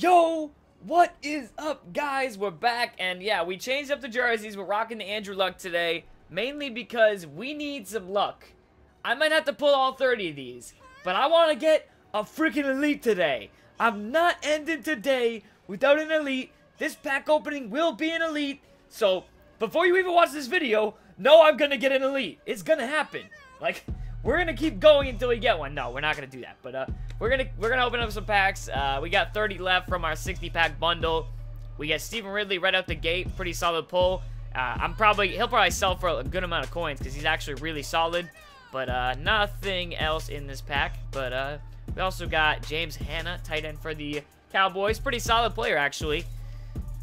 Yo, what is up, guys? We're back, and yeah, we changed up the jerseys. We're rocking the Andrew Luck today, mainly because we need some luck. I might have to pull all 30 of these, but I want to get a freaking elite today. I'm not ending today without an elite. This pack opening will be an elite, so before you even watch this video, know I'm gonna get an elite. It's gonna happen. Like, we're gonna keep going until we get one. No, we're not gonna do that. But uh, we're gonna we're gonna open up some packs. Uh, we got 30 left from our 60 pack bundle. We get Stevan Ridley right out the gate, pretty solid pull. Uh, I'm probably he'll probably sell for a good amount of coins because he's actually really solid. But uh, nothing else in this pack. But uh, we also got James Hanna, tight end for the Cowboys, pretty solid player actually.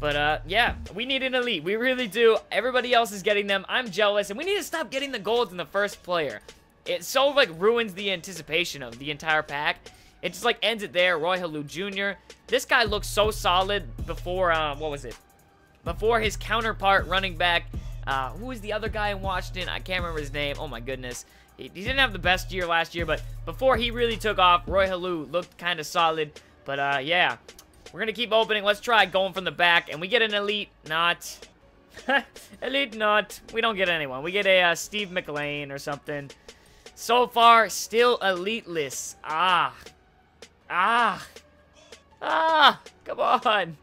But, uh, yeah, we need an elite. We really do. Everybody else is getting them. I'm jealous, and we need to stop getting the golds in the first player. It so, like, ruins the anticipation of the entire pack. It just, like, ends it there. Roy Helu Jr. This guy looked so solid before, uh, what was it? Before his counterpart running back, uh, who was the other guy in Washington? I can't remember his name. Oh, my goodness. He, he didn't have the best year last year, but before he really took off, Roy Helu looked kind of solid. But, uh, yeah. We're going to keep opening. Let's try going from the back. And we get an elite. Not. elite not. We don't get anyone. We get a uh, Steve McLean or something. So far, still eliteless. Ah. Ah. Ah. Come on.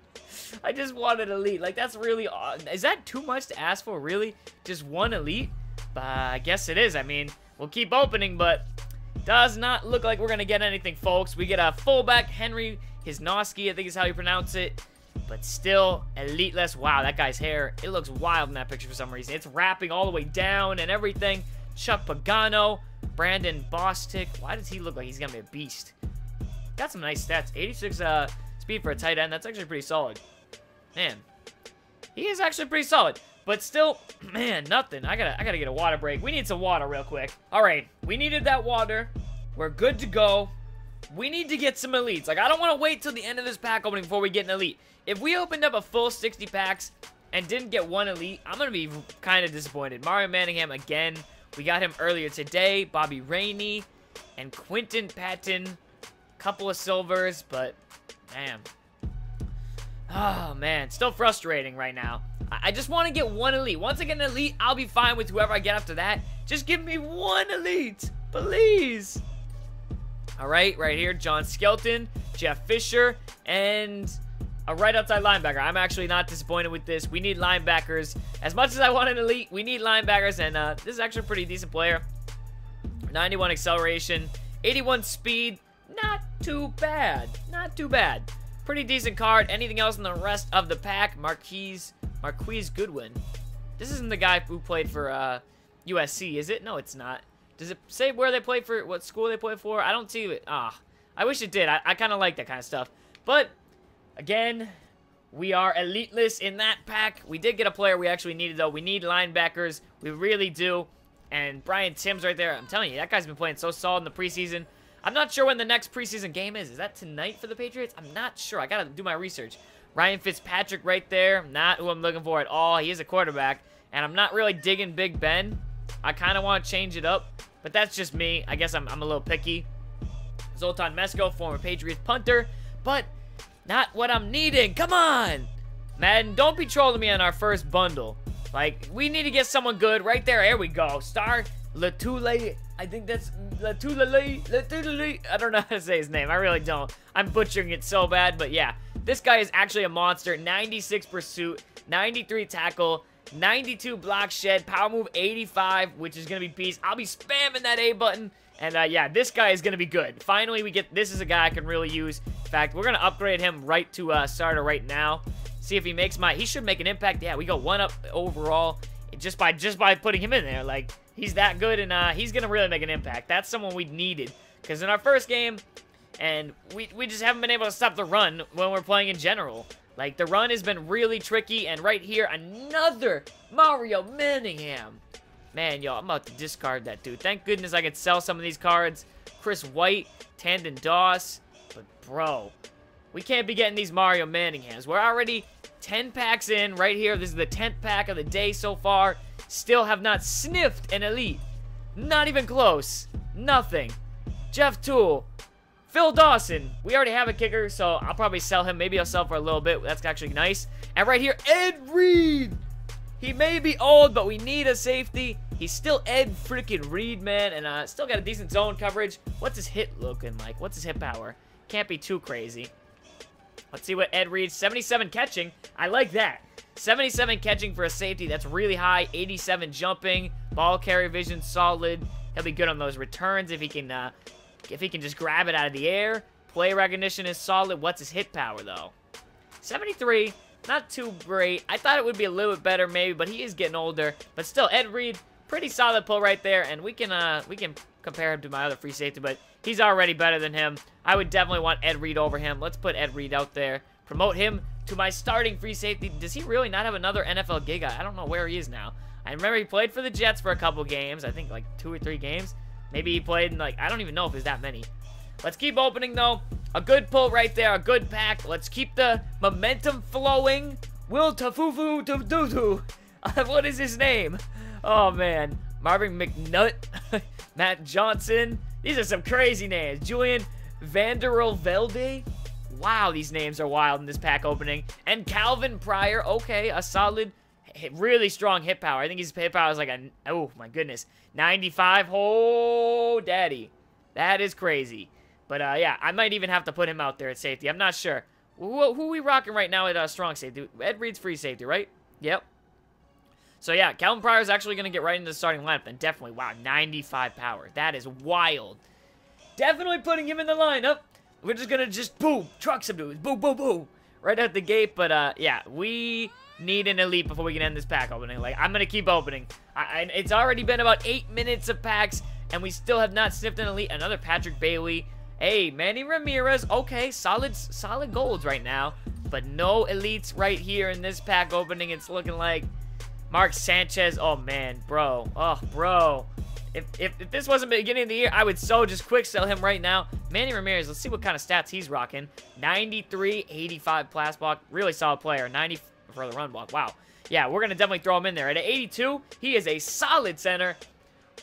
I just wanted elite. Like, that's really. Is that too much to ask for, really? Just one elite? Uh, I guess it is. I mean, we'll keep opening, but does not look like we're going to get anything, folks. We get a fullback, Henry Hisnoski, I think is how you pronounce it. But still, eliteless. Wow, that guy's hair, it looks wild in that picture for some reason. It's wrapping all the way down and everything. Chuck Pagano, Brandon Bostick. Why does he look like he's going to be a beast? Got some nice stats. 86 uh, speed for a tight end. That's actually pretty solid. Man, he is actually pretty solid. But still, man, nothing. I gotta, I gotta get a water break. We need some water real quick. All right, we needed that water. We're good to go. We need to get some elites. Like, I don't want to wait till the end of this pack opening before we get an elite. If we opened up a full 60 packs and didn't get one elite, I'm going to be kind of disappointed. Mario Manningham again. We got him earlier today. Bobby Rainey and Quinton Patton. Couple of silvers, but man. Oh, man. Still frustrating right now. I just want to get one elite. Once I get an elite, I'll be fine with whoever I get after that. Just give me one elite. Please. All right, right here, John Skelton, Jeff Fisher, and a right outside linebacker. I'm actually not disappointed with this. We need linebackers. As much as I want an elite, we need linebackers, and uh, this is actually a pretty decent player. 91 acceleration, 81 speed. Not too bad. Not too bad. Pretty decent card. Anything else in the rest of the pack? Marquise, Marquise Goodwin. This isn't the guy who played for uh, USC, is it? No, it's not. Does it say where they played for, what school they played for? I don't see it. Ah, I wish it did. I, I kind of like that kind of stuff. But, again, we are eliteless in that pack. We did get a player we actually needed, though. We need linebackers. We really do. And Brian Timms right there, I'm telling you, that guy's been playing so solid in the preseason. I'm not sure when the next preseason game is. Is that tonight for the Patriots? I'm not sure. I got to do my research. Ryan Fitzpatrick right there. Not who I'm looking for at all. He is a quarterback. And I'm not really digging Big Ben. I kind of want to change it up. But that's just me. I guess I'm, I'm a little picky. Zoltan Mesko, former Patriots punter. But not what I'm needing. Come on. Madden, don't be trolling me on our first bundle. Like, we need to get someone good right there. There we go. Star Latule. I think that's Latulele. Latulele. I don't know how to say his name. I really don't. I'm butchering it so bad. But yeah, this guy is actually a monster. 96 pursuit, 93 tackle, 92 block shed, power move 85, which is going to be beast. I'll be spamming that A button. And uh, yeah, this guy is going to be good. Finally, we get, this is a guy I can really use. In fact, we're going to upgrade him right to uh, starter right now. See if he makes my, he should make an impact. Yeah, we go one up overall just by, just by putting him in there. Like, he's that good and uh, he's going to really make an impact. That's someone we needed. Because in our first game, and we, we just haven't been able to stop the run when we're playing in general. Like, the run has been really tricky, and right here, another Mario Manningham. Man, yo, I'm about to discard that dude. Thank goodness I could sell some of these cards. Chris White, Tandon Doss. But, bro, we can't be getting these Mario Manninghams. We're already 10 packs in right here. This is the 10th pack of the day so far. Still have not sniffed an elite. Not even close. Nothing. Jeff Tuel. Phil Dawson. We already have a kicker, so I'll probably sell him. Maybe I'll sell for a little bit. That's actually nice. And right here, Ed Reed. He may be old, but we need a safety. He's still Ed freaking Reed, man, and uh, still got a decent zone coverage. What's his hit looking like? What's his hit power? Can't be too crazy. Let's see what Ed Reed, 77 catching. I like that. 77 catching for a safety. That's really high. 87 jumping. Ball carry vision solid. He'll be good on those returns if he can uh, if he can just grab it out of the air. Play recognition is solid. What's his hit power, though? 73. Not too great. I thought it would be a little bit better, maybe, but he is getting older. But still, Ed Reed, pretty solid pull right there, and we can uh, we can compare him to my other free safety, but he's already better than him. I would definitely want Ed Reed over him. Let's put Ed Reed out there. Promote him to my starting free safety. Does he really not have another NFL gig? I don't know where he is now. I remember he played for the Jets for a couple games. I think like two or three games. Maybe he played in like, I don't even know if there's that many. Let's keep opening though. A good pull right there, a good pack. Let's keep the momentum flowing. Will Tafufu Tududu. what is his name? Oh man. Marvin McNutt. Matt Johnson. These are some crazy names. Julian Vandervelde. Wow, these names are wild in this pack opening. And Calvin Pryor. Okay, a solid, really strong hit power. I think his hit power is like a, oh my goodness, 95. Oh, daddy. That is crazy. But uh, yeah, I might even have to put him out there at safety. I'm not sure. Who, who we rocking right now at uh, strong safety? Ed Reed's free safety, right? Yep. So yeah, Calvin Pryor is actually going to get right into the starting lineup. And definitely, wow, 95 power. That is wild. Definitely putting him in the lineup. We're just going to just boom, truck some dudes. Boom, boom, boom. Right out the gate. But uh, yeah, we need an elite before we can end this pack opening. Like, I'm going to keep opening. I, I, it's already been about eight minutes of packs, and we still have not sniffed an elite. Another Patrick Bailey. Hey, Manny Ramirez. Okay, solid, solid golds right now. But no elites right here in this pack opening. It's looking like Mark Sanchez. Oh, man, bro. Oh, bro. If, if, if, this wasn't the beginning of the year, I would so just quick sell him right now. Manny Ramirez, let's see what kind of stats he's rocking. 93, 85 pass block. Really solid player. 90 for the run block. Wow. Yeah, we're going to definitely throw him in there. At 82, he is a solid center.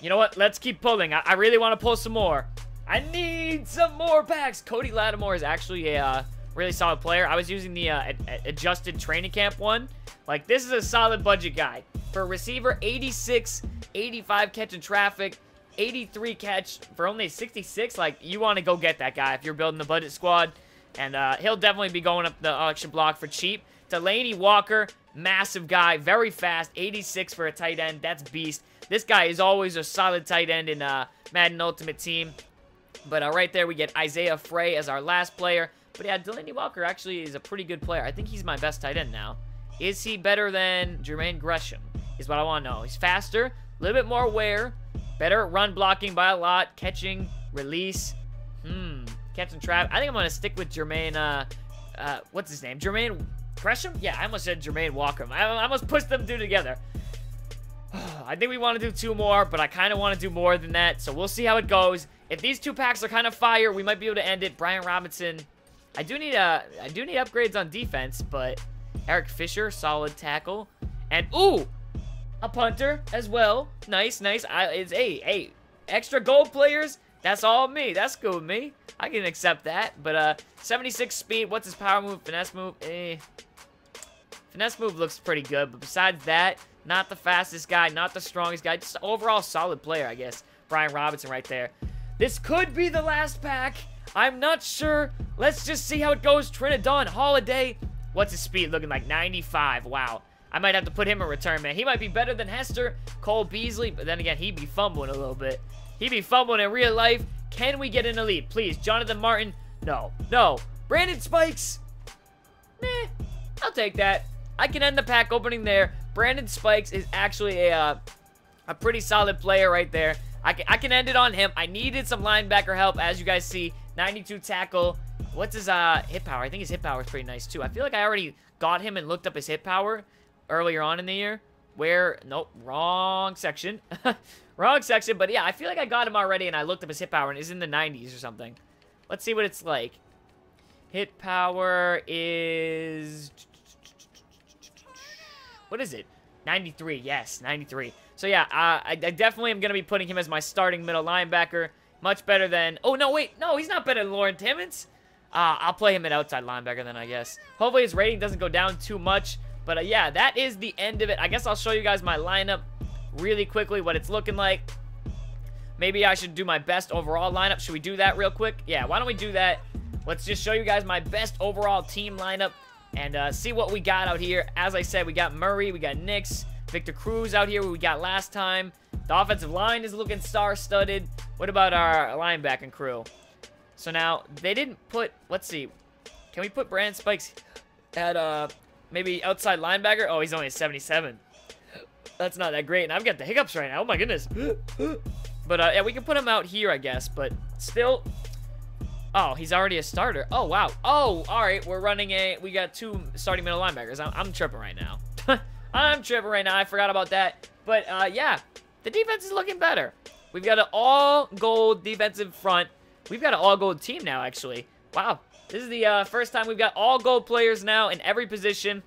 You know what? Let's keep pulling. I, I really want to pull some more. I need some more packs. Cody Latimer is actually a uh, really solid player. I was using the uh, adjusted training camp one. Like, this is a solid budget guy. For receiver, 86, 85 catch in traffic, 83 catch for only 66. Like, you want to go get that guy if you're building the budget squad. And uh, he'll definitely be going up the auction block for cheap. Delanie Walker, massive guy, very fast, 86 for a tight end. That's beast. This guy is always a solid tight end in uh, Madden Ultimate Team. But uh, right there, we get Isaiah Frey as our last player. But yeah, Delanie Walker actually is a pretty good player. I think he's my best tight end now. Is he better than Jermaine Gresham? Is what I want to know. He's faster, a little bit more wear, better at run blocking by a lot, catching, release. Hmm, catch and trap. I think I'm going to stick with Jermaine, uh, uh, what's his name? Jermaine Gresham? Yeah, I almost said Jermaine Walker. I, I almost pushed them two together. I think we want to do two more, but I kind of want to do more than that, so we'll see how it goes. If these two packs are kind of fire, we might be able to end it. Brian Robinson, I do need a, I do need upgrades on defense, but Eric Fisher, solid tackle. And, ooh, a punter as well. Nice, nice. I, it's, hey, hey, extra gold players, that's all me. That's good with me. I can accept that. But, uh, 76 speed. What's his power move? Finesse move? Eh. Finesse move looks pretty good. But besides that, not the fastest guy, not the strongest guy. Just overall solid player, I guess. Brian Robinson right there. This could be the last pack. I'm not sure. Let's just see how it goes. Trindon Holliday. What's his speed looking like? 95. Wow. I might have to put him in return, man. He might be better than Hester, Cole Beasley, but then again, he'd be fumbling a little bit. He'd be fumbling in real life. Can we get an elite? Please, Jonathan Martin. No. No. Brandon Spikes. Meh. I'll take that. I can end the pack opening there. Brandon Spikes is actually a, uh, a pretty solid player right there. I can, I can end it on him. I needed some linebacker help, as you guys see. 92 tackle. What's his uh, hit power? I think his hit power is pretty nice, too. I feel like I already got him and looked up his hit power earlier on in the year. Where, nope, wrong section. wrong section, but yeah, I feel like I got him already and I looked up his hit power and it's in the 90s or something. Let's see what it's like. Hit power is... What is it? 93, yes, 93. So yeah, uh, I, I, definitely am going to be putting him as my starting middle linebacker. Much better than... Oh, no, wait. No, he's not better than Lawrence Timmons. Uh, I'll play him at outside linebacker then, I guess. Hopefully his rating doesn't go down too much. But, uh, yeah, that is the end of it. I guess I'll show you guys my lineup really quickly, what it's looking like. Maybe I should do my best overall lineup. Should we do that real quick? Yeah, why don't we do that? Let's just show you guys my best overall team lineup and uh, see what we got out here. As I said, we got Murray, we got Nix, Victor Cruz out here, we got last time. The offensive line is looking star-studded. What about our linebacking crew? So now, they didn't put, let's see. Can we put Brand Spikes at, uh, maybe outside linebacker? Oh, he's only a 77. That's not that great, and I've got the hiccups right now. Oh my goodness. But, uh, yeah, we can put him out here, I guess, but still... Oh, he's already a starter. Oh, wow. Oh, all right. We're running a... We got two starting middle linebackers. I'm, I'm tripping right now. I'm tripping right now. I forgot about that. But, uh, yeah, the defense is looking better. We've got an all-gold defensive front. We've got an all-gold team now, actually. Wow. This is the uh, first time we've got all-gold players now in every position.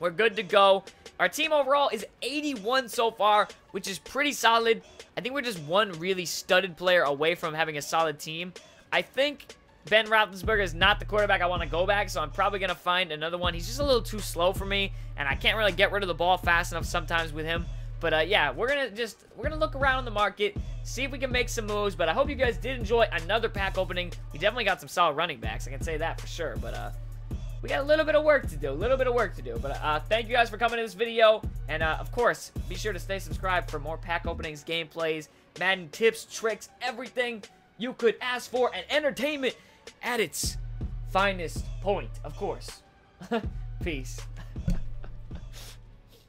We're good to go. Our team overall is 81 so far, which is pretty solid. I think we're just one really studded player away from having a solid team. I think Ben Roethlisberger is not the quarterback I want to go back, so I'm probably going to find another one. He's just a little too slow for me, and I can't really get rid of the ball fast enough sometimes with him. But uh, yeah, we're gonna just we're gonna look around the market, see if we can make some moves. But I hope you guys did enjoy another pack opening. We definitely got some solid running backs. I can say that for sure. But uh, we got a little bit of work to do, a little bit of work to do. But uh, thank you guys for coming to this video, and uh, of course, be sure to stay subscribed for more pack openings, gameplays, Madden tips, tricks, everything you could ask for, and entertainment at its finest point, of course. Peace.